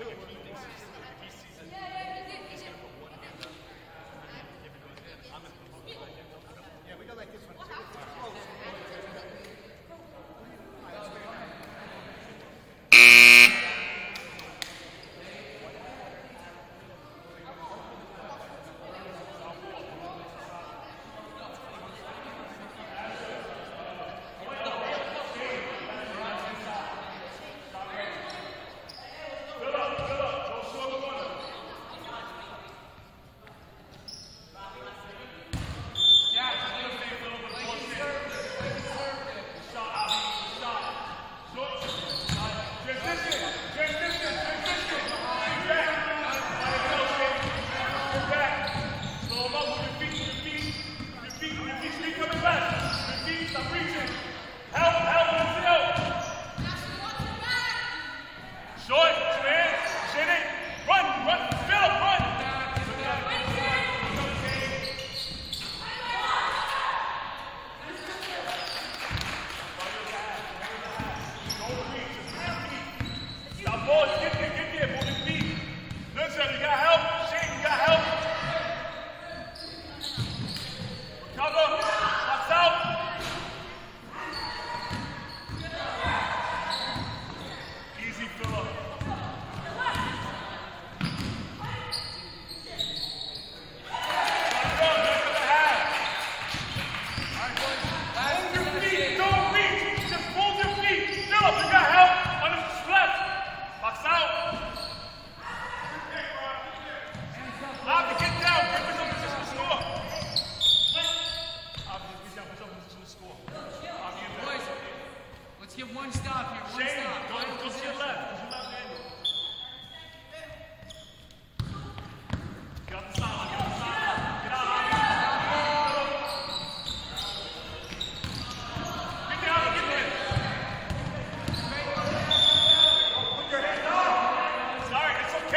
Fill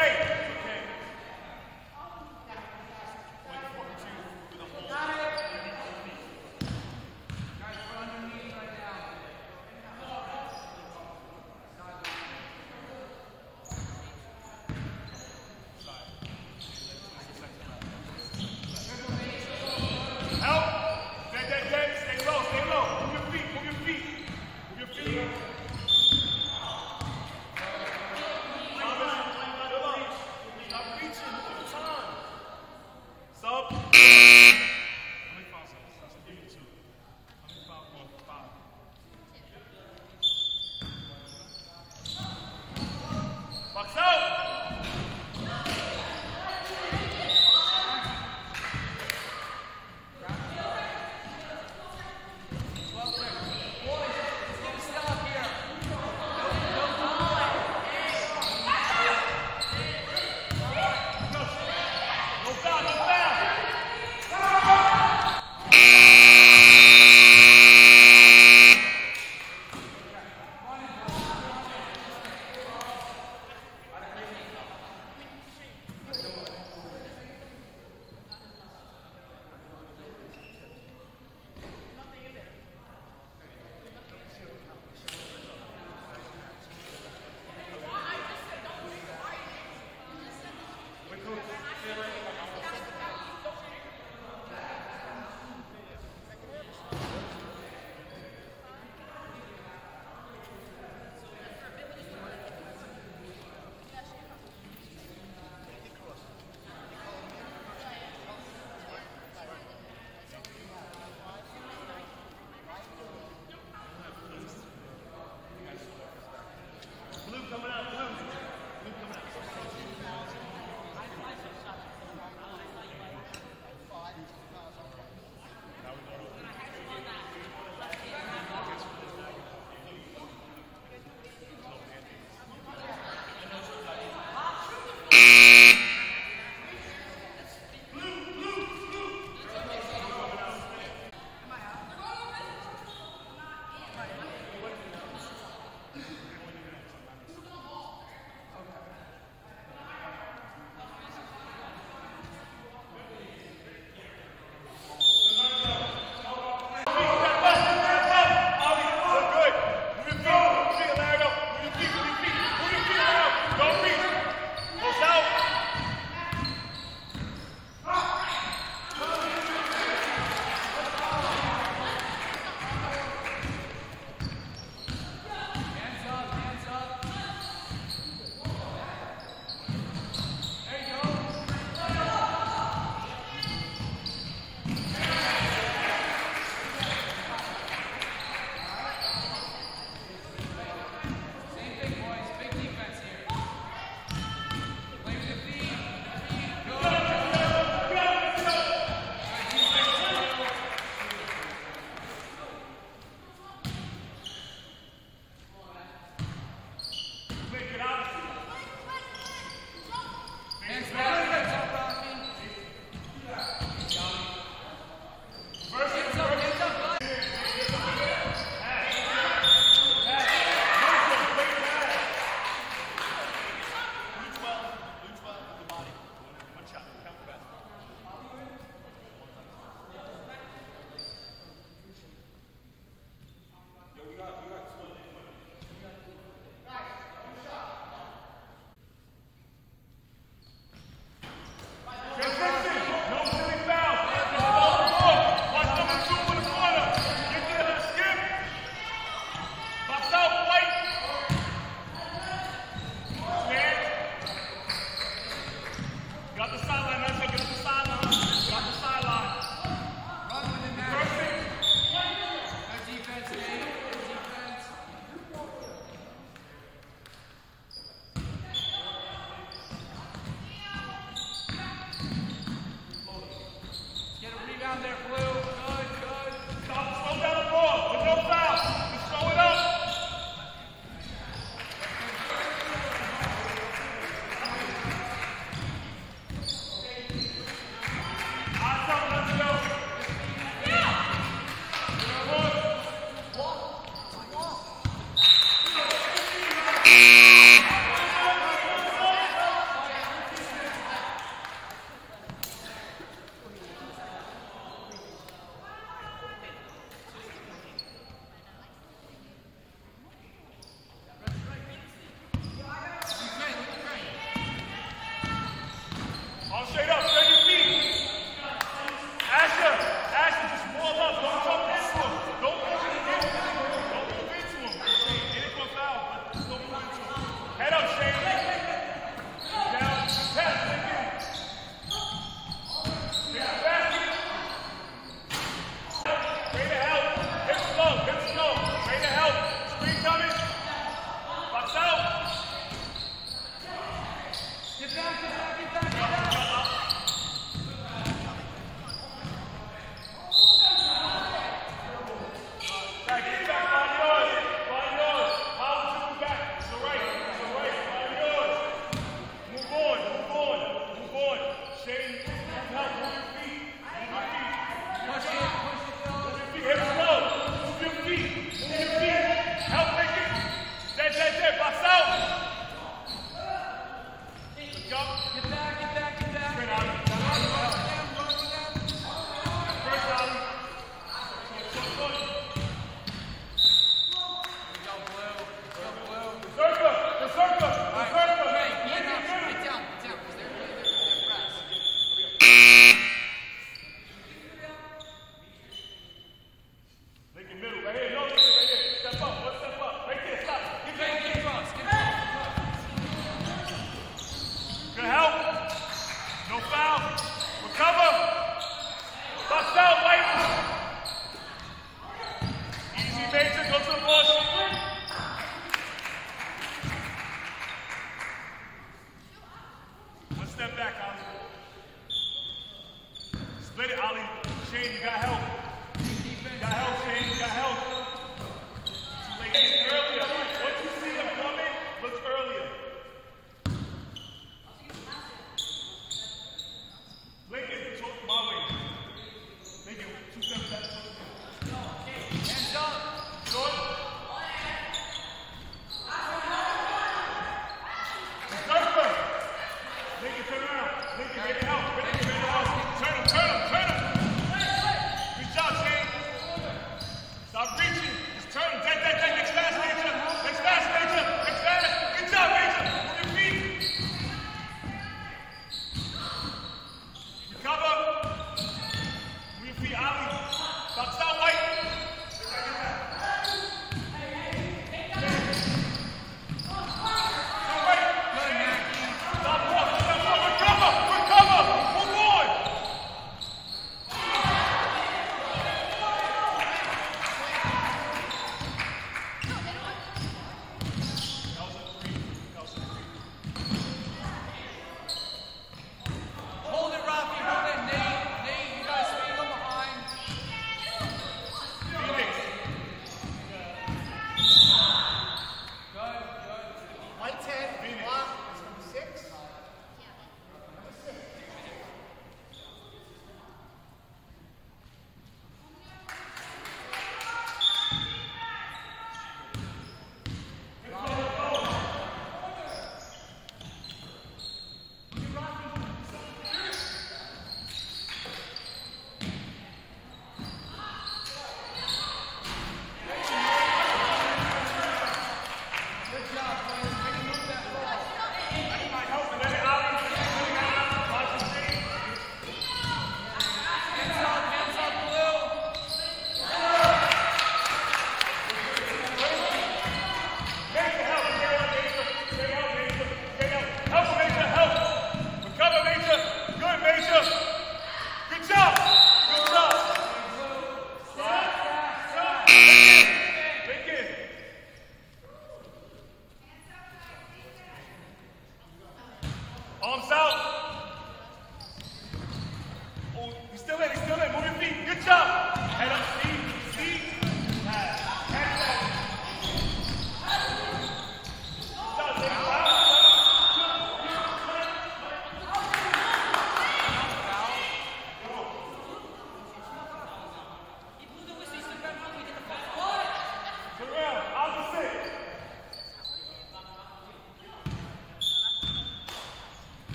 Sorry,